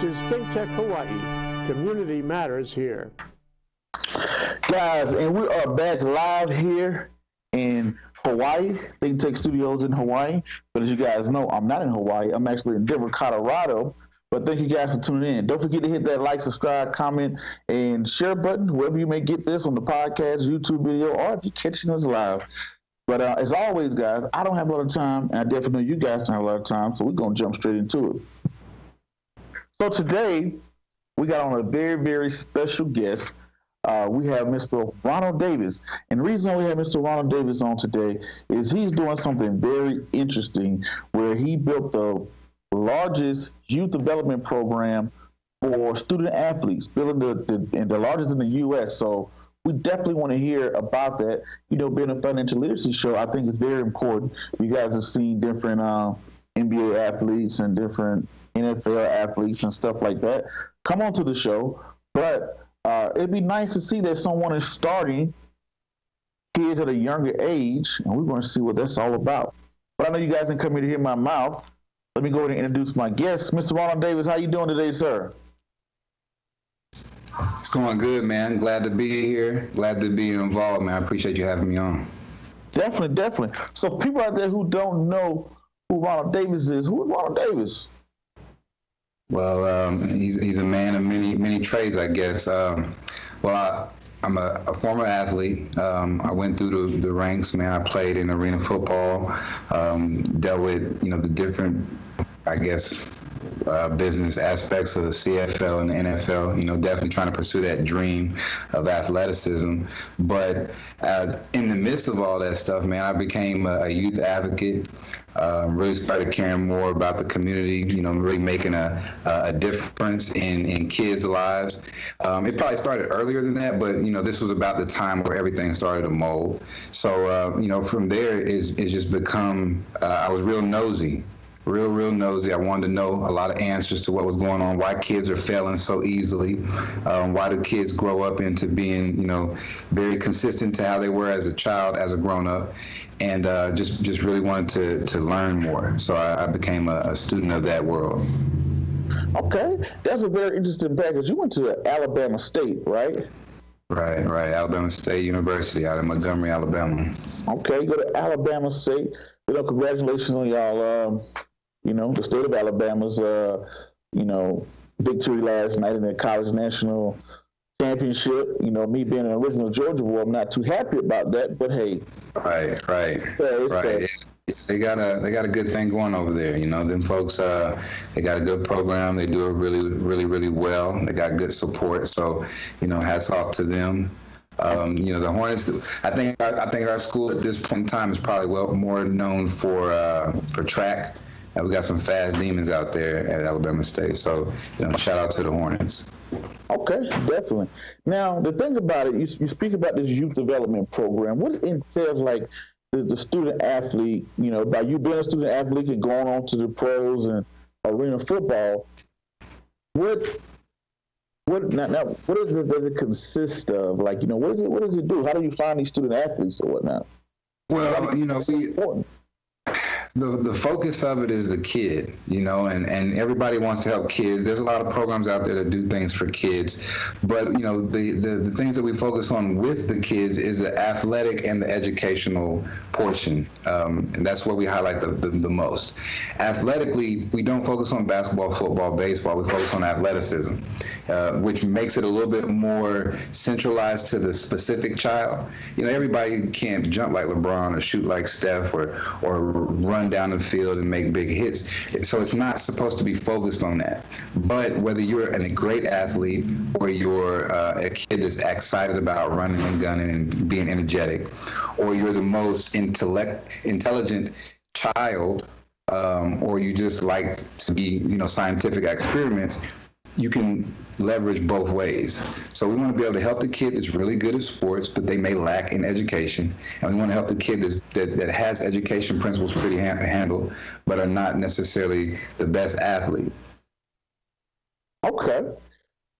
This is Think Tech Hawaii. Community matters here. Guys, and we are back live here in Hawaii, Think Tech Studios in Hawaii. But as you guys know, I'm not in Hawaii. I'm actually in Denver, Colorado. But thank you guys for tuning in. Don't forget to hit that like, subscribe, comment, and share button, wherever you may get this on the podcast, YouTube video, or if you're catching us live. But uh, as always, guys, I don't have a lot of time, and I definitely know you guys don't have a lot of time, so we're going to jump straight into it. So today, we got on a very, very special guest. Uh, we have Mr. Ronald Davis. And the reason we have Mr. Ronald Davis on today is he's doing something very interesting where he built the largest youth development program for student athletes, building the, the and the largest in the U.S. So we definitely want to hear about that. You know, being a financial literacy show, I think is very important. You guys have seen different uh, NBA athletes and different NFL athletes and stuff like that come onto the show, but uh, it'd be nice to see that someone is starting kids at a younger age, and we're going to see what that's all about. But I know you guys didn't come here to hear my mouth. Let me go ahead and introduce my guest, Mr. Ronald Davis. How you doing today, sir? It's going good, man. Glad to be here. Glad to be involved, man. I appreciate you having me on. Definitely, definitely. So, people out there who don't know who Ronald Davis is, who is Ronald Davis? Well, um, he's he's a man of many many trades, I guess. Um, well, I, I'm a, a, former athlete. Um, I went through the, the ranks, man. I played in arena football, um, dealt with you know the different I guess, uh, business aspects of the CFL and the NFL. You know, definitely trying to pursue that dream of athleticism. But uh, in the midst of all that stuff, man, I became a, youth advocate. Um, really started caring more about the community. You know, really making a, a difference in in kids' lives. Um, it probably started earlier than that, but you know, this was about the time where everything started to mold. So uh, you know, from there is is just become. Uh, I was real nosy real, real nosy. I wanted to know a lot of answers to what was going on, why kids are failing so easily, um, why do kids grow up into being, you know, very consistent to how they were as a child, as a grown up, and uh, just just really wanted to to learn more. So I, I became a, a student of that world. Okay, that's a very interesting package. You went to Alabama State, right? Right, right. Alabama State University out of Montgomery, Alabama. Okay, go to Alabama State. You know, congratulations on y'all um, you know, the state of Alabama's, uh, you know, victory last night in the college national championship. You know, me being an original Georgia boy, I'm not too happy about that. But hey, right, right, right. They got a they got a good thing going over there. You know, them folks. Uh, they got a good program. They do it really, really, really well. They got good support. So, you know, hats off to them. Um, you know, the Hornets. I think I think our school at this point in time is probably well more known for uh, for track and we got some fast demons out there at Alabama State. So, you know, shout out to the Hornets. Okay, definitely. Now, the thing about it, you, you speak about this youth development program. What it entails like the, the student athlete, you know, by you being a student athlete and going on to the pros and arena football, what what now, now what is it does it consist of? Like, you know, what is it what does it do? How do you find these student athletes or whatnot? Well, you know, we, important the the focus of it is the kid, you know, and and everybody wants to help kids. There's a lot of programs out there that do things for kids, but you know, the the, the things that we focus on with the kids is the athletic and the educational portion, um, and that's what we highlight the, the, the most. Athletically, we don't focus on basketball, football, baseball. We focus on athleticism, uh, which makes it a little bit more centralized to the specific child. You know, everybody can't jump like LeBron or shoot like Steph or or run down the field and make big hits. So it's not supposed to be focused on that. But whether you're a great athlete or you're uh, a kid that's excited about running and gunning and being energetic, or you're the most intellect intelligent child um, or you just like to be, you know, scientific experiments, you can leverage both ways. So we want to be able to help the kid that's really good at sports, but they may lack in education, and we want to help the kid that that has education principles pretty ha- handled, but are not necessarily the best athlete. Okay.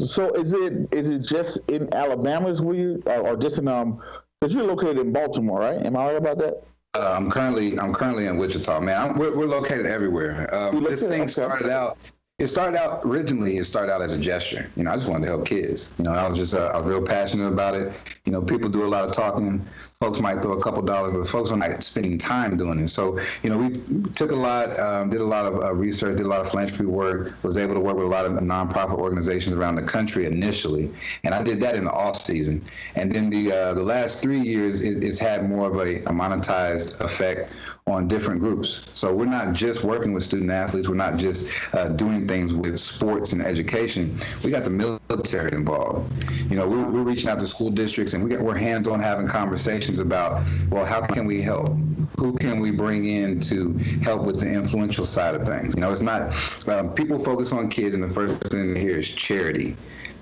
So is it is it just in Alabama is where you or just in um because you're located in Baltimore, right? Am I right about that? Uh, I'm currently I'm currently in Wichita, man. I'm, we're, we're located everywhere. Um, this thing started out it started out originally. It started out as a gesture. You know, I just wanted to help kids. You know, I was just uh, I was real passionate about it. You know, people do a lot of talking. Folks might throw a couple dollars, but folks are not spending time doing it. So, you know, we took a lot, um, did a lot of uh, research, did a lot of philanthropy work. Was able to work with a lot of nonprofit organizations around the country initially, and I did that in the off season. And then the uh, the last three years, it, it's had more of a, a monetized effect on different groups. So we're not just working with student athletes. We're not just uh, doing things with sports and education. We got the military involved. You know, we're, we're reaching out to school districts and we get, we're hands-on having conversations about, well, how can we help? Who can we bring in to help with the influential side of things? You know, it's not, um, people focus on kids and the first thing they hear is charity.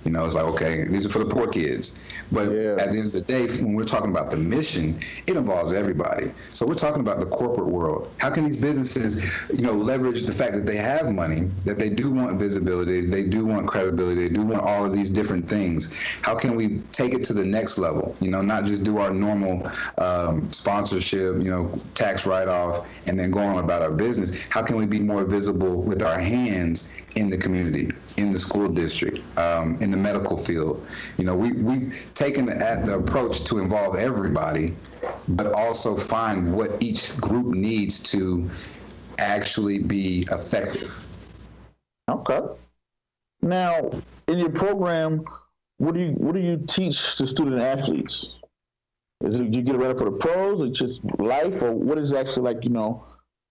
You know, it's like, okay, these are for the poor kids. But yeah. at the end of the day, when we're talking about the mission, it involves everybody. So we're talking about the corporate world. How can these businesses, you know, leverage the fact that they have money, that they do want visibility, they do want credibility, they do want all of these different things? How can we take it to the next level? You know, not just do our normal um, sponsorship, you know, tax write-off, and then go on about our business. How can we be more visible with our hands in the community, in the school district, um, in the medical field. You know, we, we've taken the, the approach to involve everybody, but also find what each group needs to actually be effective. Okay. Now, in your program, what do you what do you teach the student athletes? Is it you get ready for the pros, or just life, or what is actually like you know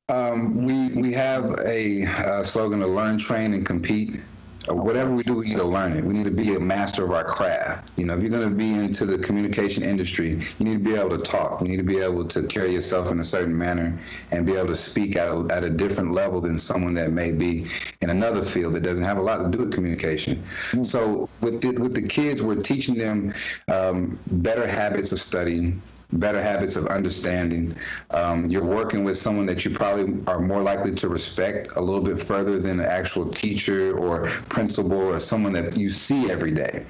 um, we we have a, a slogan to learn, train, and compete. Uh, whatever we do, we need to learn it. We need to be a master of our craft. You know, if you're going to be into the communication industry, you need to be able to talk. You need to be able to carry yourself in a certain manner and be able to speak at a, at a different level than someone that may be in another field that doesn't have a lot to do with communication. Mm-hmm. So with the, with the kids, we're teaching them um, better habits of studying, better habits of understanding. Um, you're working with someone that you probably are more likely to respect a little bit further than the actual teacher or principal or someone that you see every day.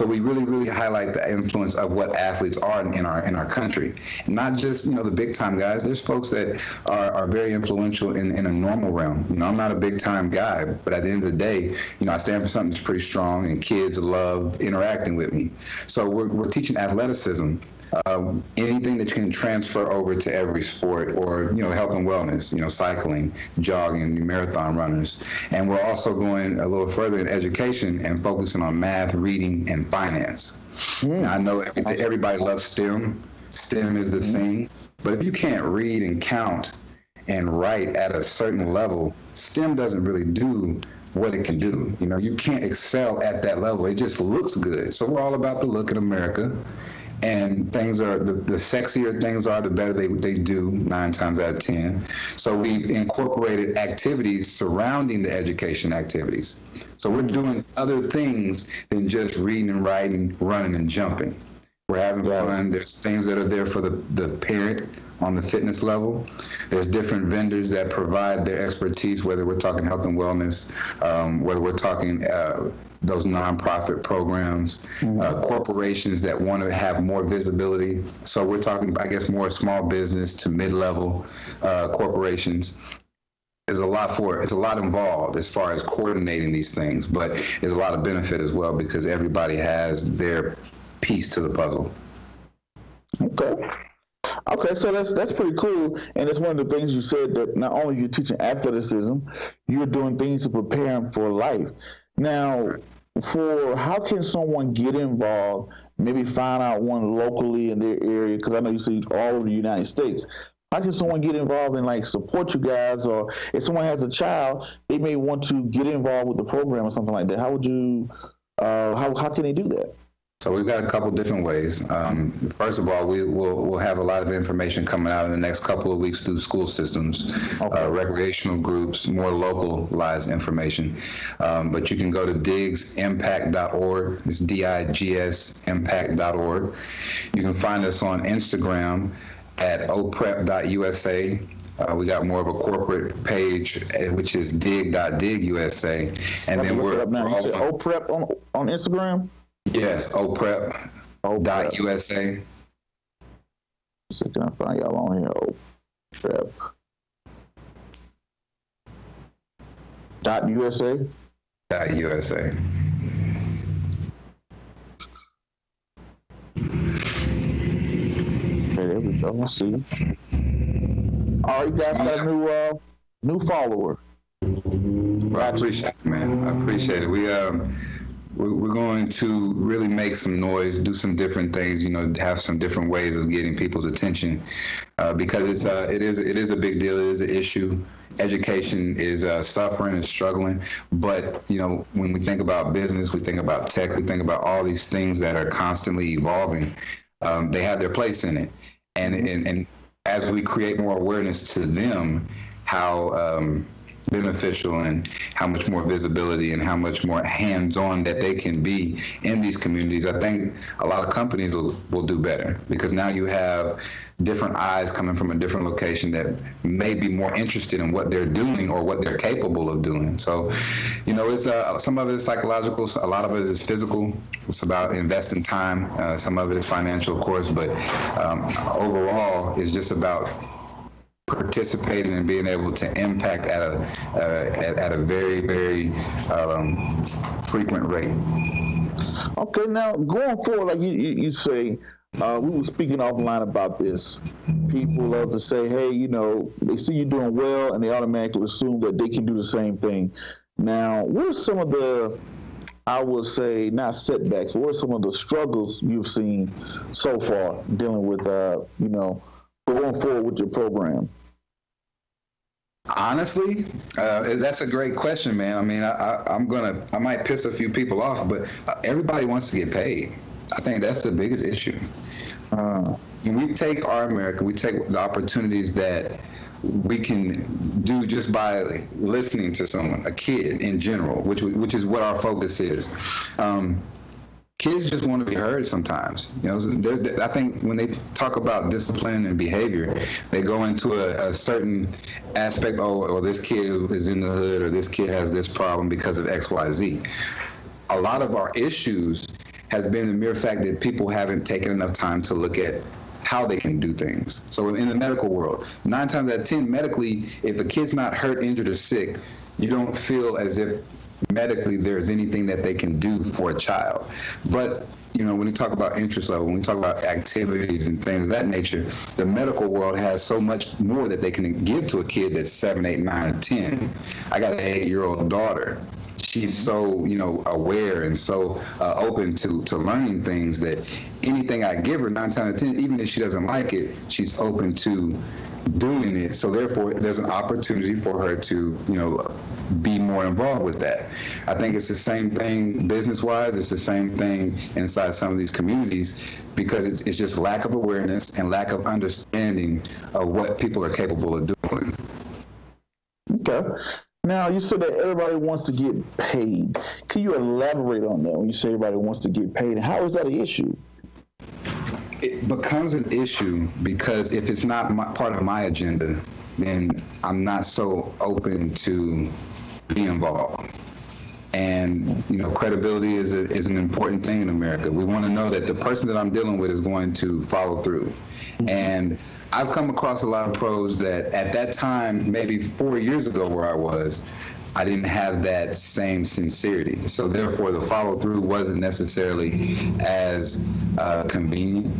So we really, really highlight the influence of what athletes are in our in our country, not just you know the big time guys. There's folks that are, are very influential in, in a normal realm. You know, I'm not a big time guy, but at the end of the day, you know, I stand for something that's pretty strong, and kids love interacting with me. So we're we're teaching athleticism um, anything that you can transfer over to every sport or you know health and wellness you know cycling jogging marathon runners and we're also going a little further in education and focusing on math reading and finance mm. now, i know everybody loves stem stem is the mm. thing but if you can't read and count and write at a certain level stem doesn't really do what it can do. You know, you can't excel at that level. It just looks good. So we're all about the look in America and things are the, the sexier things are the better they, they do nine times out of ten. So we've incorporated activities surrounding the education activities. So we're doing other things than just reading and writing running and jumping. We're having fun. There's things that are there for the, the parent on the fitness level. There's different vendors that provide their expertise, whether we're talking health and wellness, um, whether we're talking uh, those nonprofit programs, mm-hmm. uh, corporations that want to have more visibility. So we're talking, I guess, more small business to mid-level uh, corporations. There's a lot for it. It's a lot involved as far as coordinating these things, but there's a lot of benefit as well because everybody has their piece to the puzzle. Okay. Okay, so that's that's pretty cool, and it's one of the things you said that not only you're teaching athleticism, you're doing things to prepare them for life. Now, for how can someone get involved? Maybe find out one locally in their area because I know you see all over the United States. How can someone get involved and like support you guys, or if someone has a child, they may want to get involved with the program or something like that. How would you? Uh, how how can they do that? So we've got a couple different ways. Um, first of all, we will we'll have a lot of information coming out in the next couple of weeks through school systems, okay. uh, recreational groups, more localized information. Um, but you can go to digsimpact.org. It's D-I-G-S impact.org. You can find us on Instagram at oprep.usa. Uh, we got more of a corporate page, uh, which is dig.digusa. And then we're, we're all OPREP on, on Instagram? Yes, OPREP. Dot USA. So can I find y'all on here? OPREP. Dot USA. Dot USA. Okay, there we go. Let's see. All right, you guys got a new uh, new follower. Well, I appreciate it, man. I appreciate it. We um we're going to really make some noise, do some different things, you know, have some different ways of getting people's attention, uh, because it's uh, it is it is a big deal. It is an issue. Education is uh, suffering and struggling, but you know, when we think about business, we think about tech, we think about all these things that are constantly evolving. Um, they have their place in it, and and, and as we create more awareness to them, how um, beneficial and how much more visibility and how much more hands-on that they can be in these communities, I think a lot of companies will, will do better because now you have different eyes coming from a different location that may be more interested in what they're doing or what they're capable of doing. So, you know, it's uh, some of it is psychological, a lot of it is physical. It's about investing time. Uh, some of it is financial, of course, but um, overall, it's just about participating and being able to impact at a uh, at, at, a very very um, frequent rate. Okay, now going forward, like you, you, you say, uh, we were speaking offline about this. People love to say, "Hey, you know, they see you doing well, and they automatically assume that they can do the same thing." Now, what are some of the I would say not setbacks. What are some of the struggles you've seen so far dealing with, uh, you know, going forward with your program? Honestly, uh, that's a great question, man. I mean, I, am gonna, I might piss a few people off, but everybody wants to get paid. I think that's the biggest issue. Uh, we take our America, we take the opportunities that we can do just by listening to someone, a kid in general, which which is what our focus is. Um, kids just want to be heard sometimes. You know, I think when they talk about discipline and behavior, they go into a, a, certain aspect. Oh, or this kid is in the hood, or this kid has this problem because of X, Y, Z. A lot of our issues has been the mere fact that people haven't taken enough time to look at how they can do things. So in the medical world, nine times out of ten, medically, if a kid's not hurt, injured, or sick, you don't feel as if medically there's anything that they can do for a child. But you know, when we talk about interest level, when we talk about activities and things of that nature, the medical world has so much more that they can give to a kid that's seven, eight, nine, or ten. I got an eight-year-old daughter. She's so, you know, aware and so uh, open to to learning things that anything I give her, nine times out of ten, even if she doesn't like it, she's open to doing it. So therefore, there's an opportunity for her to, you know, be more involved with that. I think it's the same thing business-wise. It's the same thing inside some of these communities because it's, it's just lack of awareness and lack of understanding of what people are capable of doing. Okay. Now you said that everybody wants to get paid. Can you elaborate on that when you say everybody wants to get paid? How is that an issue? it becomes an issue because if it's not my, part of my agenda, then I'm not so open to be involved. And you know, credibility is a, is an important thing in America. We want to know that the person that I'm dealing with is going to follow through. And I've come across a lot of pros that at that time, maybe four years ago, where I was, I didn't have that same sincerity. So therefore, the follow through wasn't necessarily as uh, convenient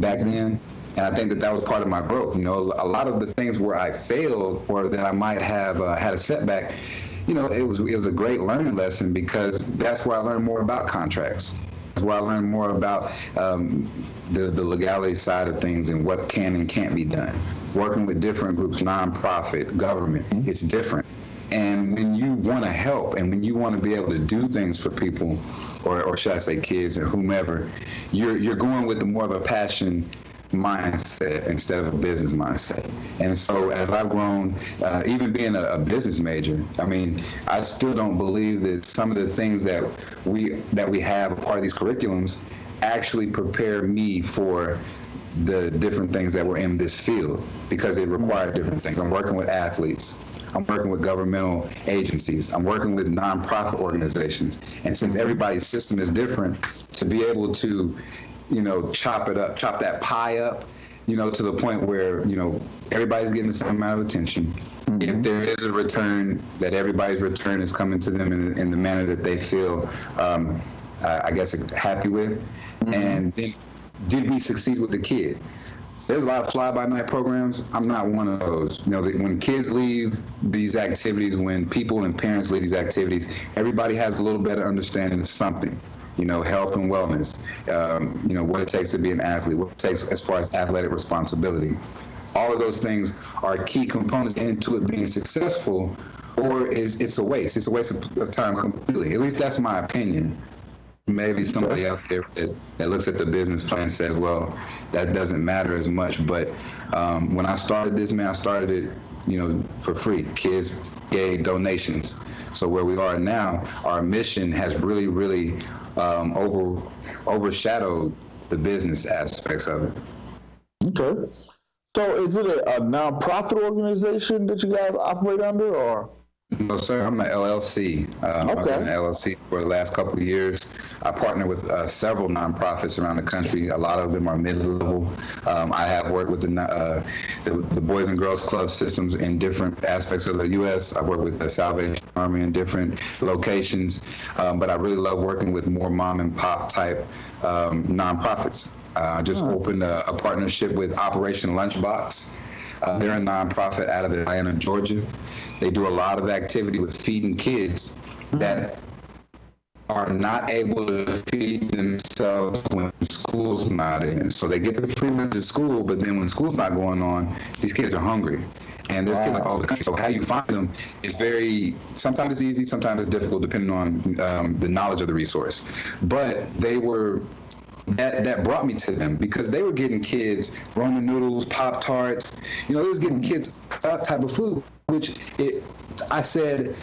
back then. And I think that that was part of my growth. You know, a lot of the things where I failed or that I might have uh, had a setback, you know, it was it was a great learning lesson because that's where I learned more about contracts. That's where I learned more about um, the, the legality side of things and what can and can't be done. Working with different groups, nonprofit, government, it's different. And when you want to help and when you want to be able to do things for people, or, or should I say kids or whomever, you're, you're going with the more of a passion mindset instead of a business mindset. And so as I've grown, uh, even being a, a, business major, I mean, I still don't believe that some of the things that we that we have a part of these curriculums actually prepare me for the different things that were in this field because they require different things. I'm working with athletes. I'm working with governmental agencies. I'm working with nonprofit organizations. And since everybody's system is different, to be able to, you know, chop it up, chop that pie up, you know, to the point where, you know, everybody's getting the same amount of attention. Mm-hmm. If there is a return, that everybody's return is coming to them in, in the manner that they feel, um, I guess, happy with. Mm-hmm. And then, did we succeed with the kid? There's a lot of fly-by-night programs. I'm not one of those. You know, when kids leave these activities, when people and parents leave these activities, everybody has a little better understanding of something you know, health and wellness, um, you know, what it takes to be an athlete, what it takes as far as athletic responsibility. All of those things are key components into it being successful, or is it's a waste. It's a waste of time completely. At least that's my opinion. Maybe somebody out there that, that looks at the business plan says, well, that doesn't matter as much. But um, when I started this, man, I started it, you know, for free. Kids gave donations. So where we are now, our mission has really, really um, over overshadowed the business aspects of it. Okay. So is it a, a nonprofit organization that you guys operate under, or? No, sir. I'm an LLC. Um, okay. I've been an LLC for the last couple of years. I partner with uh, several nonprofits around the country. A lot of them are mid-level. Um, I have worked with the, uh, the, the Boys and Girls Club systems in different aspects of the U.S. I've worked with the Salvation Army in different locations, um, but I really love working with more mom and pop type um, nonprofits. I uh, just oh. opened a, a partnership with Operation Lunchbox. Uh, they're a nonprofit out of Atlanta, Georgia. They do a lot of activity with feeding kids that are not able to feed themselves when school's not in. So they get the free lunch at school, but then when school's not going on, these kids are hungry. And there's wow. kids like all the country. So how you find them is very, sometimes it's easy, sometimes it's difficult depending on um, the knowledge of the resource. But they were that that brought me to them because they were getting kids ramen noodles, pop tarts. You know, they was getting kids that type of food. Which it, I said,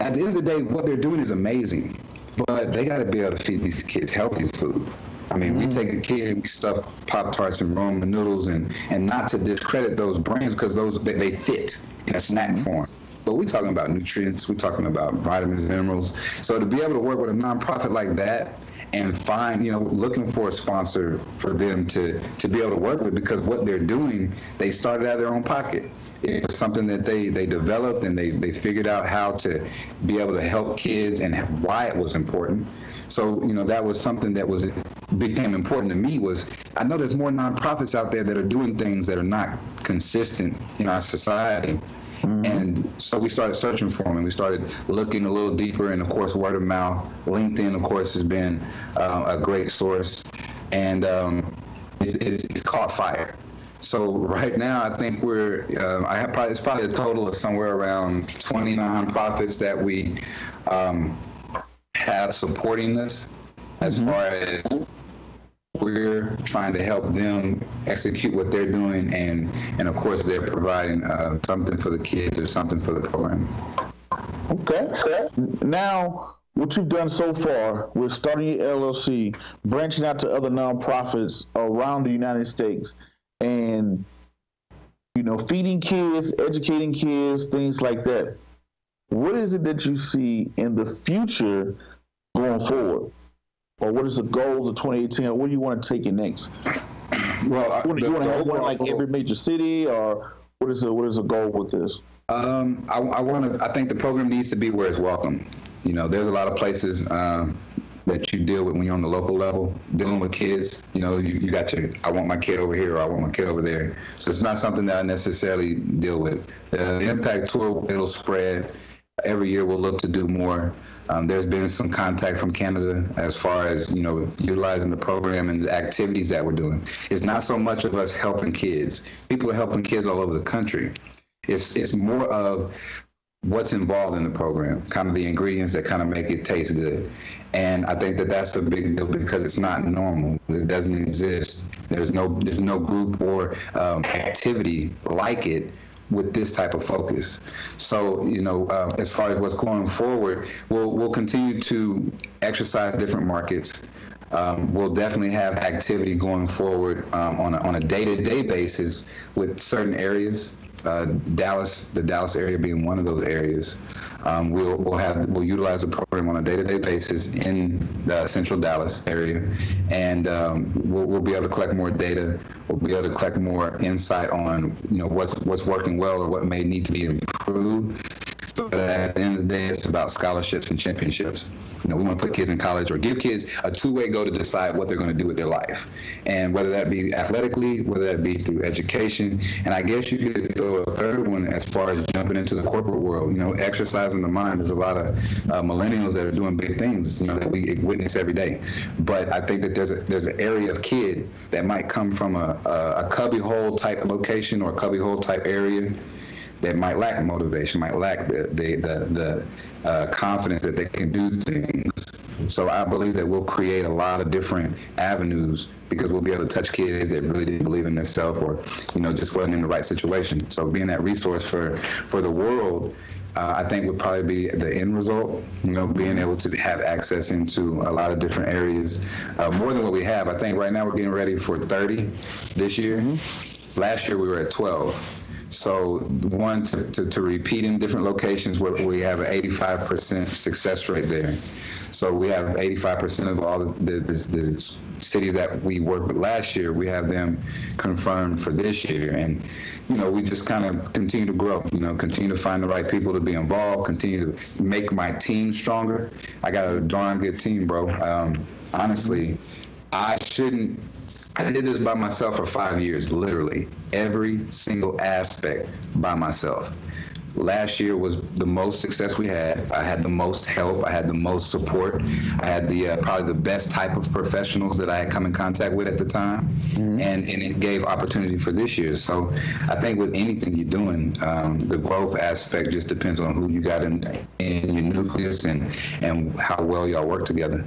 at the end of the day, what they're doing is amazing, but they got to be able to feed these kids healthy food. I mean, we take a kid and we stuff Pop Tarts and ramen noodles, and and not to discredit those brands because those they, they, fit in a snack mm-hmm. form. But we're talking about nutrients, we're talking about vitamins, minerals. So to be able to work with a nonprofit like that and find, you know, looking for a sponsor for them to to be able to work with because what they're doing, they started out of their own pocket. It was something that they they developed and they they figured out how to be able to help kids and why it was important. So you know that was something that was became important to me was I know there's more nonprofits out there that are doing things that are not consistent in our society. Mm-hmm. And so we started searching for them and we started looking a little deeper. And of course, word of mouth. LinkedIn, of course, has been uh, a great source. And um, it's, it's, it's, caught fire. So right now, I think we're, uh, I have probably, it's probably a total of somewhere around 20 nonprofits that we um, have supporting this as mm-hmm. far as we're trying to help them execute what they're doing, and and of course they're providing uh, something for the kids or something for the program. Okay. Now, what you've done so far with starting your LLC, branching out to other nonprofits around the United States, and you know, feeding kids, educating kids, things like that. What is it that you see in the future going forward? Or what is the goals of 2018, or what do you want to take it next? Well, you want, to have one like every major city, or what is the what is the goal with this? Um, I, I want to. I think the program needs to be where it's welcome. You know, there's a lot of places um, that you deal with when you're on the local level, dealing with kids. You know, you, you got your, I want my kid over here, or I want my kid over there. So it's not something that I necessarily deal with. Uh, the impact tour, it'll spread every year we'll look to do more. Um, there's been some contact from Canada as far as you know utilizing the program and the activities that we're doing. It's not so much of us helping kids. People are helping kids all over the country. It's it's more of what's involved in the program, kind of the ingredients that kind of make it taste good. And I think that that's a big deal because it's not normal. It doesn't exist. There's no there's no group or um, activity like it with this type of focus. So, you know, uh, as far as what's going forward, we'll we'll continue to exercise different markets. Um, we'll definitely have activity going forward um, on a, on a day-to-day basis with certain areas. Uh, Dallas, the Dallas area being one of those areas. Um, we'll we'll have we'll utilize the program on a day-to-day basis in the Central Dallas area, and um, we'll, we'll be able to collect more data. We'll be able to collect more insight on you know what's what's working well or what may need to be improved. But at the end of the day, it's about scholarships and championships. You know, we want to put kids in college or give kids a two-way go to decide what they're going to do with their life, and whether that be athletically, whether that be through education, and I guess you could throw a third one as far as jumping into the corporate world. You know, exercising the mind. There's a lot of uh, millennials that are doing big things. You know, that we witness every day. But I think that there's a, there's an area of kid that might come from a, a, a cubbyhole type location or a cubbyhole type area that might lack motivation, might lack the the the, the uh, confidence that they can do things. So I believe that we'll create a lot of different avenues because we'll be able to touch kids that really didn't believe in themselves or, you know, just wasn't in the right situation. So being that resource for for the world, uh, I think would probably be the end result. You know, being able to have access into a lot of different areas, uh, more than what we have. I think right now we're getting ready for 30 this year. Mm-hmm. Last year we were at 12. So one to, to, to, repeat in different locations where we have an 85% success rate there. So we have 85% of all the, the, the, cities that we worked with last year, we have them confirmed for this year. And, you know, we just kind of continue to grow, you know, continue to find the right people to be involved, continue to make my team stronger. I got a darn good team, bro. Um, honestly, I shouldn't I did this by myself for five years, literally every single aspect by myself. Last year was the most success we had. I had the most help. I had the most support. I had the uh, probably the best type of professionals that I had come in contact with at the time, mm-hmm. and and it gave opportunity for this year. So I think with anything you're doing, um, the growth aspect just depends on who you got in in your nucleus and and how well y'all work together.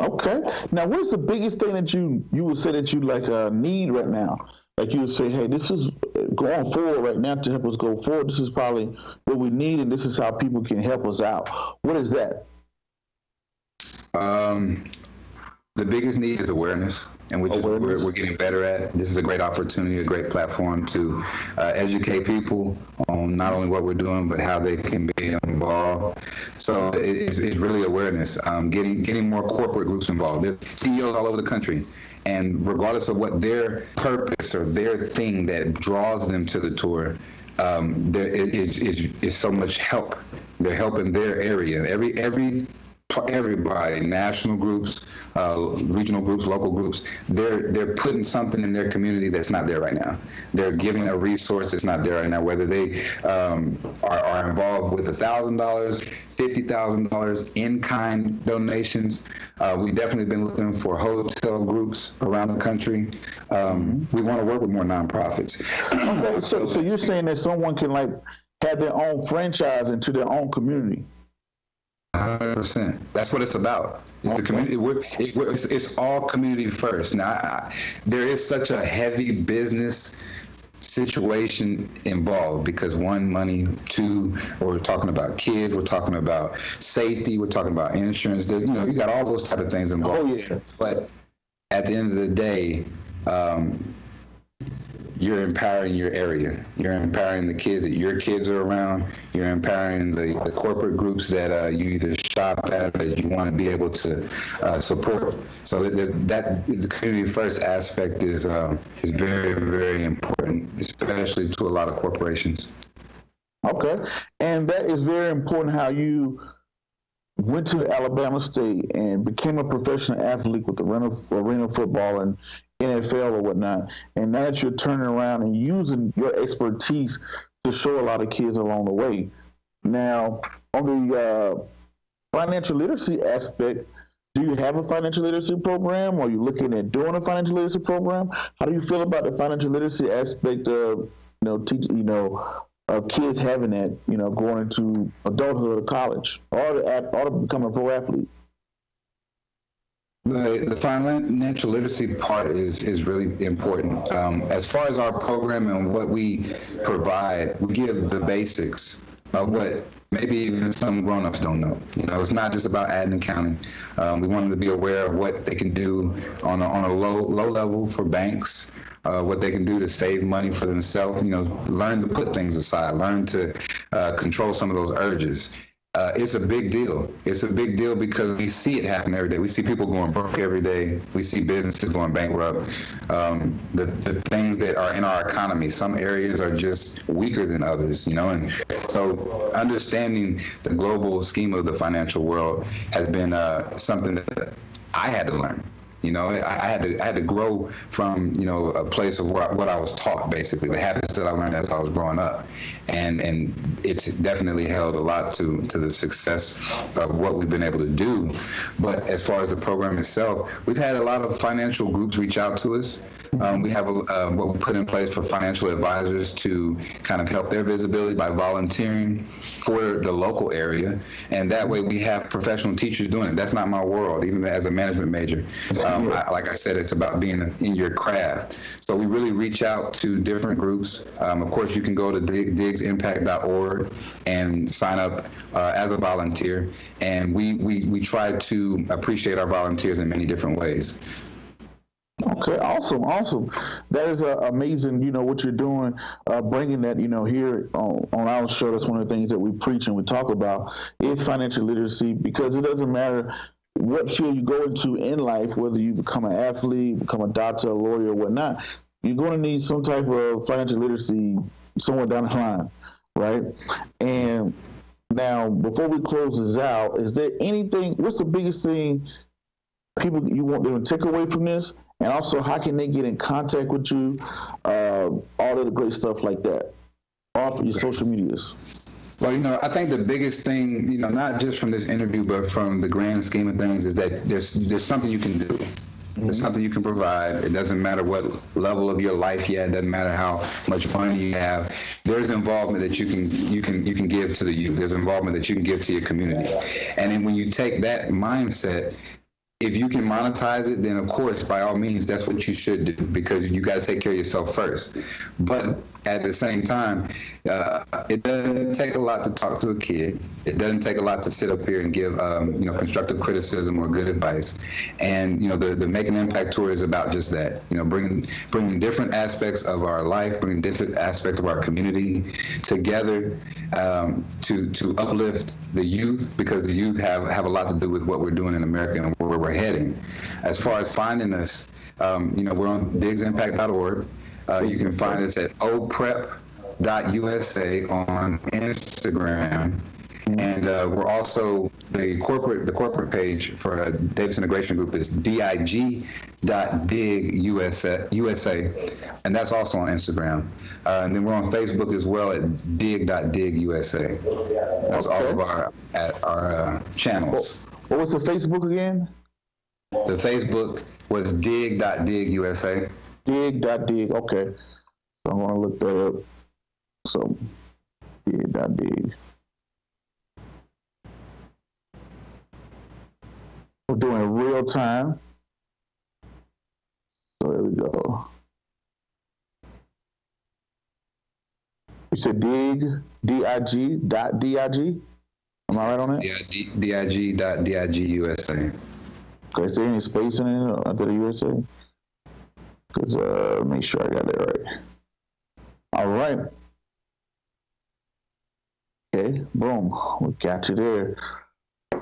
Okay. Now, what's the biggest thing that you you would say that you like uh, need right now? Like you would say, hey, this is going forward right now to help us go forward. This is probably what we need, and this is how people can help us out. What is that? Um, the biggest need is awareness and we are we're, we're getting better at. This is a great opportunity, a great platform to uh, educate people on not only what we're doing, but how they can be involved. So it's, it's really awareness, um, getting getting more corporate groups involved. There's CEOs all over the country, and regardless of what their purpose or their thing that draws them to the tour, um, there is, is is so much help. They're helping their area. Every every everybody, national groups, uh, regional groups, local groups, they're they're putting something in their community that's not there right now. They're giving a resource that's not there right now. Whether they um, are, are involved with a thousand dollars, fifty thousand dollars in kind donations, uh, we've definitely been looking for hotel groups around the country. Um, we want to work with more nonprofits. okay, so so you're saying that someone can like have their own franchise into their own community. Hundred percent. That's what it's about. It's the community. It, it's, it's, all community first. Now, I, there is such a heavy business situation involved because one, money. Two, we're talking about kids. We're talking about safety. We're talking about insurance. There's, you know, you got all those type of things involved. Oh yeah. But at the end of the day, um, you're empowering your area. You're empowering the kids that your kids are around. You're empowering the, the corporate groups that uh, you either shop at or that you want to be able to uh, support. So that, that, the community first aspect is um, is very very important, especially to a lot of corporations. Okay, and that is very important. How you went to Alabama State and became a professional athlete with the arena, arena football and NFL or whatnot. And now that you're turning around and using your expertise to show a lot of kids along the way. Now, on the uh, financial literacy aspect, do you have a financial literacy program? Or are you looking at doing a financial literacy program? How do you feel about the financial literacy aspect of you know teach you know of kids having that you know going into adulthood or college or to, or to become a pro athlete? The, the financial literacy part is, is really important. Um, as far as our program and what we provide, we give the basics of what maybe even some grown-ups don't know. You know, it's not just about adding counting. Um, we want them to be aware of what they can do on a, on a low low level for banks, uh, what they can do to save money for themselves. You know, learn to put things aside, learn to uh, control some of those urges uh, it's a big deal. It's a big deal because we see it happen every day. We see people going broke every day. We see businesses going bankrupt. Um, the, the things that are in our economy, some areas are just weaker than others, you know. And so, understanding the global scheme of the financial world has been uh, something that I had to learn. You know, I, I, had to I had to grow from you know a place of what, what I was taught, basically the habits that I learned as I was growing up, and and it's definitely held a lot to to the success of what we've been able to do. But as far as the program itself, we've had a lot of financial groups reach out to us. Um, we have a, uh, what we put in place for financial advisors to kind of help their visibility by volunteering for the local area, and that way we have professional teachers doing it. That's not my world, even as a management major. I, like I said, it's about being in your craft. So we really reach out to different groups. Um, of course, you can go to dig, digsimpact.org and sign up uh, as a volunteer, and we, we we try to appreciate our volunteers in many different ways. Okay, awesome, awesome. That is uh, amazing. You know what you're doing, uh, bringing that. You know here on, on our show. That's one of the things that we preach and we talk about is financial literacy because it doesn't matter what field you go into in life, whether you become an athlete, become a doctor, a lawyer, or whatnot. You're going to need some type of financial literacy somewhere down the line, right? And now, before we close this out, is there anything? What's the biggest thing people you want them to take away from this? And also, how can they get in contact with you? Uh, all of the great stuff like that off your social medias. Well, you know, I think the biggest thing, you know, not just from this interview, but from the grand scheme of things, is that there's there's something you can do. There's mm-hmm. something you can provide. It doesn't matter what level of your life yet. It doesn't matter how much money you have. There's involvement that you can you can you can give to the youth. There's involvement that you can give to your community. And then when you take that mindset if you can monetize it, then of course, by all means, that's what you should do because you got to take care of yourself first. But at the same time, uh, it doesn't take a lot to talk to a kid. It doesn't take a lot to sit up here and give, um, you know, constructive criticism or good advice. And you know, the the Make an Impact tour is about just that. You know, bringing bringing different aspects of our life, bringing different aspects of our community together um, to to uplift the youth because the youth have have a lot to do with what we're doing in America and where we're heading. As far as finding us, um, you know, we're on digsimpact.org. Uh, you can find us at oprep.usa on Instagram. And uh, we're also the corporate the corporate page for uh, Davis Integration Group is dig.digusa, USA, and that's also on Instagram. Uh, and then we're on Facebook as well at dig.digusa. That's okay. all of our at our uh, channels. What was the Facebook again? The Facebook was dig.digusa. Dig.dig. Okay. So I'm going to look that up. So dig.dig. We're doing real time. So there we go. You said dig, D-I-G, dot D-I-G? Am I right on that? Yeah, D-I-G dot D-I-G USA. Okay, is there any space in it after the USA? Let's uh, make sure I got it right. All right. Okay, boom. We got you there.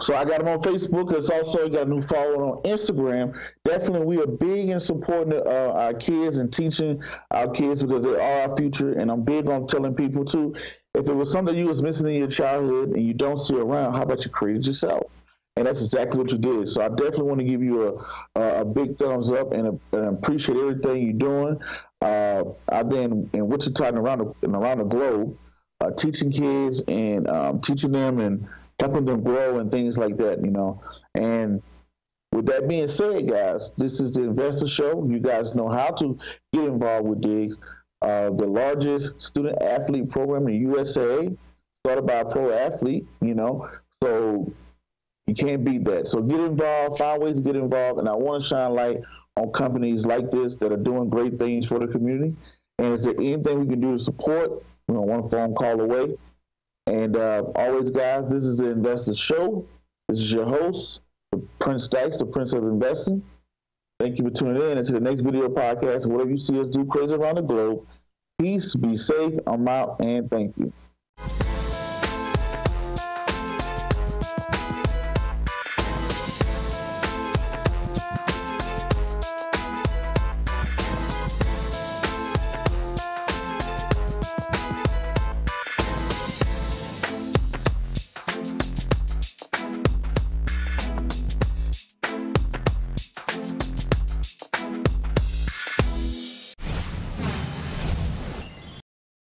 So I got him on Facebook. It's also got a new follower on Instagram. Definitely, we are big in supporting uh, our kids and teaching our kids because they are our future. And I'm big on telling people too, if it was something you was missing in your childhood and you don't see around, how about you create it yourself? And that's exactly what you did. So I definitely want to give you a a, big thumbs up and, a, and, appreciate everything you're doing. Uh, I've been in Wichita and around the, and around the globe, uh, teaching kids and um, teaching them and helping them grow and things like that. You know, and with that being said, guys, this is the Investor Show. You guys know how to get involved with Digs, uh, the largest student athlete program in USA, started by a pro athlete. You know, so you can't beat that. So get involved, find ways to get involved. And I want to shine light on companies like this that are doing great things for the community. And is there anything we can do to support? You know, one phone call away. And uh, always, guys, this is the Investors Show. This is your host, Prince Dykes, the Prince of Investing. Thank you for tuning in. And to the next video podcast, whatever you see us do crazy around the globe, peace, be safe, I'm out, and thank you.